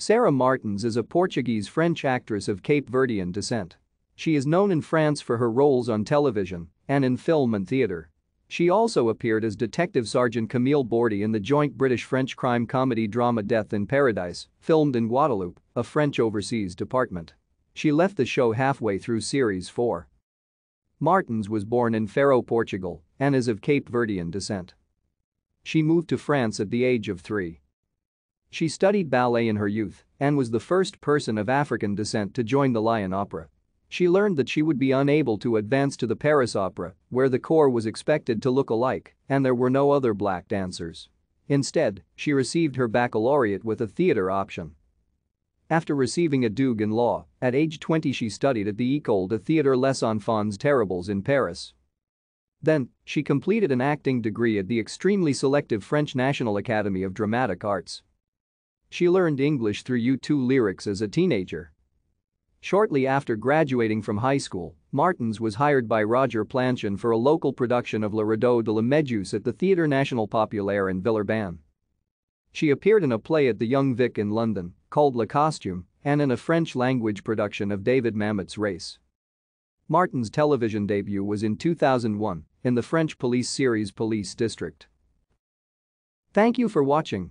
Sara Martins is a Portuguese-French actress of Cape Verdean descent. She is known in France for her roles on television and in film and theatre. She also appeared as Detective Sergeant Camille Bordey in the joint British-French crime comedy drama Death in Paradise, filmed in Guadeloupe, a French overseas department. She left the show halfway through series 4. Martins was born in Faro, Portugal, and is of Cape Verdean descent. She moved to France at the age of three. She studied ballet in her youth and was the first person of African descent to join the Lyon Opera. She learned that she would be unable to advance to the Paris Opera, where the corps was expected to look alike and there were no other black dancers. Instead, she received her baccalaureate with a theater option. After receiving a DUG in law, at age 20 she studied at the École de Théâtre Les Enfants Terribles in Paris. Then, she completed an acting degree at the extremely selective French National Academy of Dramatic Arts. She learned English through U2 lyrics as a teenager Shortly after graduating from high school, Martins was hired by Roger Planchon for a local production of Le Radeau de la Méduse at the Théâtre National Populaire in Villeurbanne. She appeared in a play at the Young Vic in London called Le Costume and in a French-language production of David Mamet's Race. Martin's television debut was in 2001 in the French police series Police District. Thank you for watching.